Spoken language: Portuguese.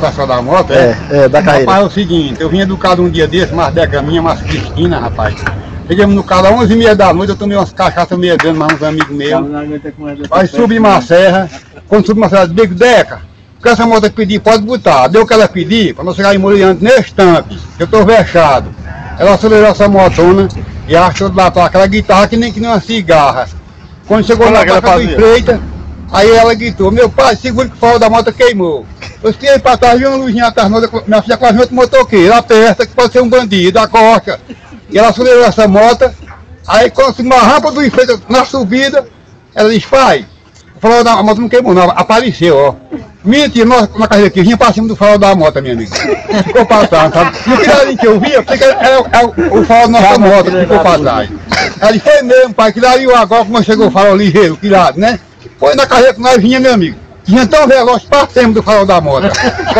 Pastor da moto, É, é, da carreira. Rapaz, é o seguinte, eu vinha educado um dia desse, mais Deca minha, mais Cristina, rapaz. Chegamos no carro às 11h30 da noite, eu tomei umas cachaças meia grande, mais uns amigos meus. Aí subi uma serra, quando subi uma serra, digo, Deca, o que essa moto pedir, pode botar. Deu o que ela pedir, para não chegar em Moriante nesse tanque, eu tô vexado. Ela acelerou essa motona e achou lá pra aquela guitarra que nem que nem uma cigarra. Quando chegou Como na é que placa do estreita, aí ela gritou, meu pai, segura que o farol da moto queimou. Eu fiquei pra trás, vi uma luzinha atrás, minha filha quase outro motoqueiro, aperta, que pode ser um bandido, a costa. E ela acelerou essa moto, aí quando se uma rampa do estreita, na subida, ela disse, pai, o farol da moto não queimou não, apareceu, ó. Mentira, nós, na carreira aqui, vinha pra cima do farol da moto, minha amiga. Ficou pra trás, sabe? E o que que eu via, porque era, era o farol da nossa moto que ficou pra trás. Ela disse, foi mesmo, pai, que daria agora, como chegou o farol ligeiro, que lado, né? Foi na carreira que nós vinha, meu amigo. Vinha tão veloz, passemos do farol da moto.